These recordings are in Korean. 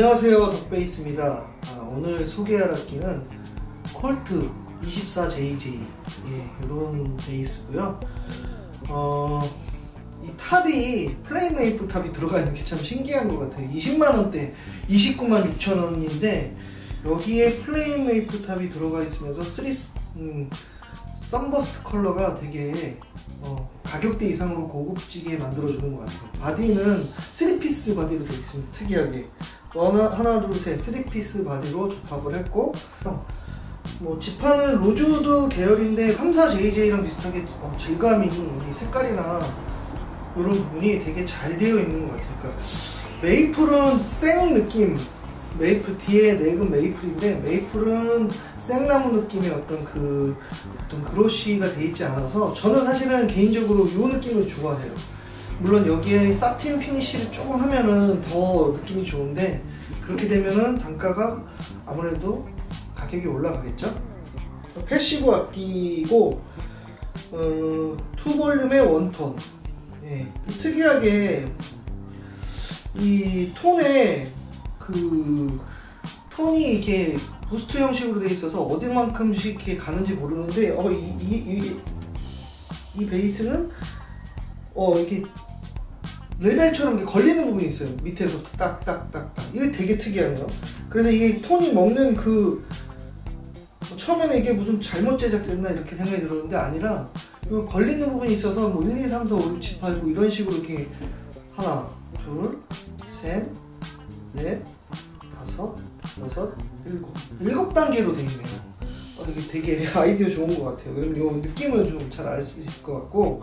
안녕하세요 덕베이스입니다. 아, 오늘 소개할 악기는 Cort 24JJ 예, 이런 베이스고요. 어, 이 top이 flame maple top이 들어가 있는 게 참 신기한 것 같아요. 20만원대 29만 6천원인데 여기에 flame maple top이 들어가 있으면서 3, 음, sunburst 컬러가 되게 어, 가격대 이상으로 고급지게 만들어주는 것 같아요. body는 3 piece 바디로 되어 있습니다. 특이하게 하나, 하나 둘셋 3 piece 바디로 접합을 했고 뭐 지판은 로즈우드 계열인데 34JJ랑 비슷하게 어, 질감이 색깔이나 이런 부분이 되게 잘 되어 있는 것 같아요. 그러니까 메이플은 생 느낌 메이플 뒤에 넥은 메이플인데 메이플은 생나무 느낌의 어떤 그 어떤 glossy가 돼 있지 않아서 저는 사실은 개인적으로 이 느낌을 좋아해요 물론 여기에 satin finish를 조금 하면은 더 느낌이 좋은데 그렇게 되면은 단가가 아무래도 가격이 올라가겠죠? passive 악기고 어, two volume의 one tone. 예, 특이하게 이 톤에 그 톤이 이렇게 boost 형식으로 돼 있어서 어디만큼씩 이렇게 가는지 모르는데 어, 이, 이, 이, 이 베이스는 어, 이렇게 레벨처럼 걸리는 부분이 있어요. 밑에서 딱딱딱딱. 이게 되게 특이하네요. 그래서 이게 톤이 먹는 그 처음에는 이게 무슨 잘못 제작됐나 이렇게 생각이 들었는데 아니라 이 걸리는 부분이 있어서 뭐 1, 2, 3, 4, 5, 6, 7, 8, 9 이런 식으로 이렇게 하나, 둘, 셋, 넷, 다섯, 여섯, 일곱 일곱 단계로 되어 있네요. 어, 이게 되게 아이디어 좋은 것 같아요. 그럼 이 느낌을 좀 잘 알 수 있을 것 같고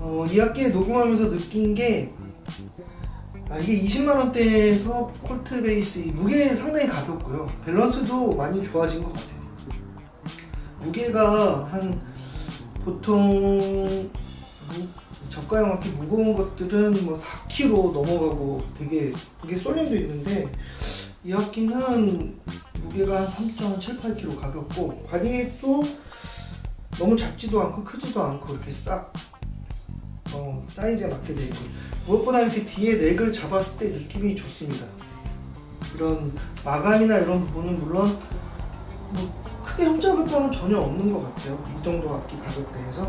어, 이 악기 녹음하면서 느낀 게 아, 이게 20만 원대에서 콜트 베이스 무게 상당히 가볍고요. 밸런스도 많이 좋아진 것 같아요. 무게가 한 보통 저가형 악기 무거운 것들은 뭐 4kg 넘어가고 되게 무게 쏠림도 있는데 이 악기는 무게가 한 3.7, 8kg 가볍고 바디도 너무 작지도 않고 크지도 않고 이렇게 싹 어, 사이즈에 맞게 되어 있고 무엇보다 이렇게 뒤에 neck을 잡았을 때 느낌이 좋습니다. 이런 마감이나 이런 부분은 물론 뭐 크게 흠잡을 거는 전혀 없는 것 같아요. 이 정도 악기 가격대에서.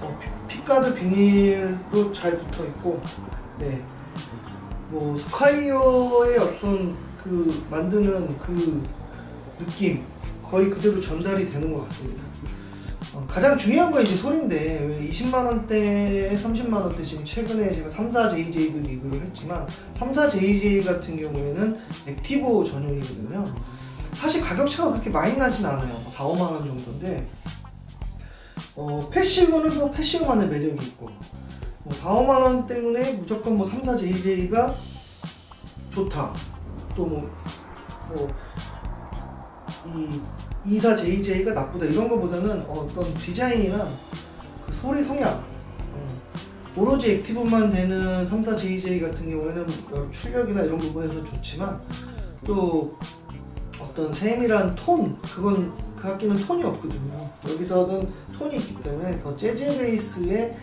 어, pickguard 비닐도 잘 붙어 있고 네. 뭐 Squier의 어떤 그 만드는 그 느낌 거의 그대로 전달이 되는 것 같습니다. 어, 가장 중요한 건 이제 소리인데 20만 원대, 30만 원대 지금 최근에 제가 34JJ도 리뷰를 했지만 34JJ 같은 경우에는 active 전용이거든요. 사실 가격 차가 그렇게 많이 나진 않아요. 4, 뭐 5만 원 정도인데. 어, passive는 뭐 passive만의 매력이 있고 뭐 4, 5만 원 때문에 무조건 뭐 34JJ가 좋다. 또뭐 뭐, 이 24JJ가 나쁘다. 이런 것보다는 어떤 디자인이나 그 소리 성향 어, 오로지 active만 되는 34JJ 같은 경우에는 어, 출력이나 이런 부분에서 좋지만 또 어떤 세밀한 톤 그건 그 악기는 톤이 없거든요. 여기서는 톤이 있기 때문에 더 재즈 베이스의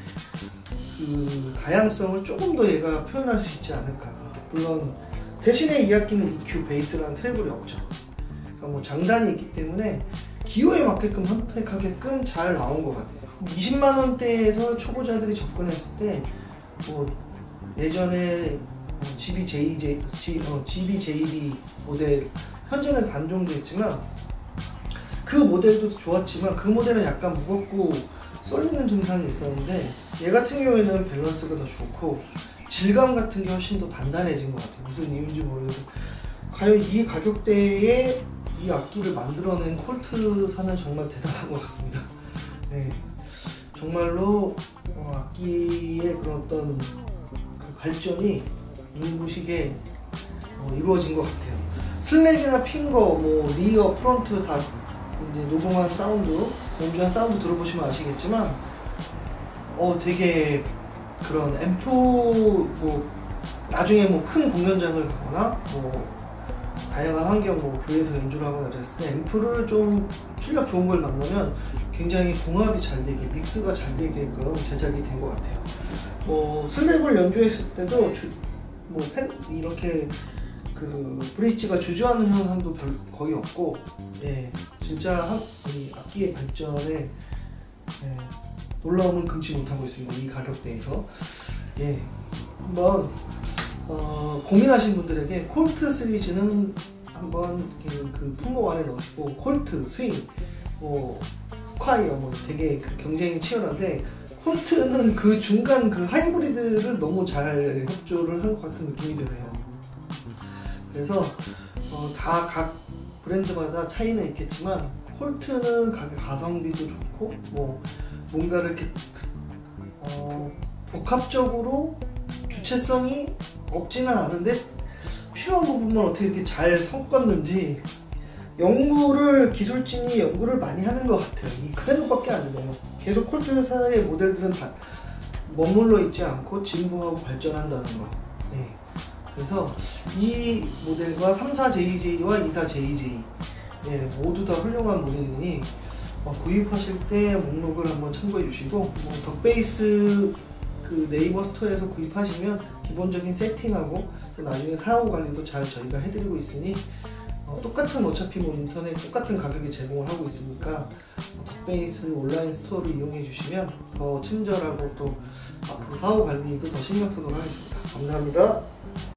그 다양성을 조금 더 얘가 표현할 수 있지 않을까. 물론 대신에 이 악기는 EQ 베이스라는 트래블이 없죠 그러니까 뭐 장단이 있기 때문에 기호에 맞게끔 선택하게끔 잘 나온 것 같아요. 20만 원대에서 초보자들이 접근했을 때 뭐 예전에 GBJJ, 어, GBJB 모델 현재는 단종됐지만 그 모델도 좋았지만 그 모델은 약간 무겁고 쏠리는 증상이 있었는데 얘 같은 경우에는 밸런스가 더 좋고 질감 같은 게 훨씬 더 단단해진 것 같아요. 무슨 이유인지 모르겠어 과연 이 가격대에 이 악기를 만들어낸 콜트사는 정말 대단한 것 같습니다. 네, 정말로 어, 악기의 그런 어떤 그 발전이 눈부시게 어, 이루어진 것 같아요. slap이나 finger, 뭐 rear, front 다 이제 녹음한 사운드, 연주한 사운드 들어보시면 아시겠지만 어 되게 그런 앰프 뭐 나중에 뭐 큰 공연장을 가거나 뭐 다양한 환경, 뭐 교회에서 연주를 하거나 그랬을 때 앰프를 좀 출력 좋은 걸 만나면 굉장히 궁합이 잘 되게, 믹스가 잘 되게끔 제작이 된 것 같아요. 뭐 슬랩을 연주했을 때도 주, 뭐 팬, 이렇게 그 브릿지가 주저하는 현상도 별, 거의 없고 예 진짜 한, 이 악기의 발전에 예, 놀라움은 금치 못하고 있습니다 이 가격대에서 예 한번 어, 고민하신 분들에게 콜트 시리즈는 한번 그, 그 품목 안에 넣으시고 콜트, 스윙, 뭐 스콰이어 뭐 되게 그 경쟁이 치열한데 콜트는 그 중간 그 하이브리드를 너무 잘 협조를 한 것 같은 느낌이 드네요. 그래서 어, 다각 브랜드마다 차이는 있겠지만 콜트는 가격 가성비도 좋고 뭐 뭔가를 이렇게 어, 복합적으로 주체성이 없지는 않은데 필요한 부분만 어떻게 이렇게 잘 섞었는지 연구를 기술진이 연구를 많이 하는 것 같아요. 그 생각밖에 안 드네요. 계속 콜트 회사의 모델들은 다 머물러 있지 않고 진보하고 발전한다는 거. 네. 그래서 이 모델과 34JJ와 24JJ 예, 모두 다 훌륭한 모델이니 어, 구입하실 때 목록을 한번 참고해 주시고 뭐 덕베이스 그 네이버 스토어에서 구입하시면 기본적인 세팅하고 나중에 사용 관리도 잘 저희가 해드리고 있으니 어, 똑같은 어차피 뭐 인터넷 똑같은 가격에 제공을 하고 있으니까 덕베이스 온라인 스토어를 이용해 주시면 더 친절하고 또 앞으로 사후 관리도 더 신경 쓰도록 하겠습니다. 감사합니다.